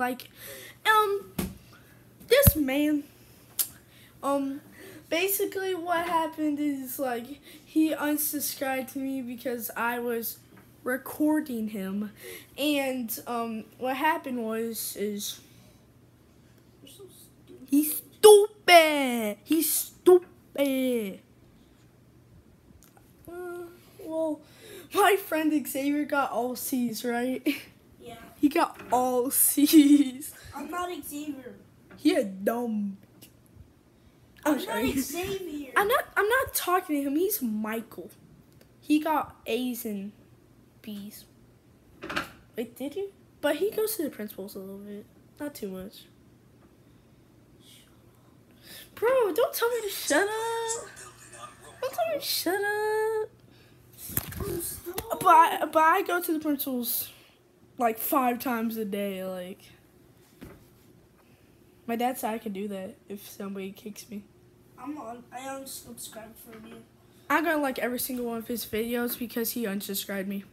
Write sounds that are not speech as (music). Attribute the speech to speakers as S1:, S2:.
S1: like, um, this man, um, basically what happened is like he unsubscribed to me because I was recording him, and um, what happened was is he's stupid. He's stupid. Uh, well, my friend Xavier got all C's, right? (laughs) He got all (laughs) C's.
S2: I'm not Xavier.
S1: He a dumb. I'm,
S2: I'm not Xavier.
S1: I'm not. I'm not talking to him. He's Michael. He got A's and B's. Wait, did he? But he goes to the principals a little bit. Not too much. Bro, don't tell me to shut up. Don't tell me to shut up. But I, but I go to the principals like five times a day. Like my dad said I can do that if somebody kicks me.
S2: I'm on. I unsubscribed from you.
S1: I'm gonna like every single one of his videos because he unsubscribed me.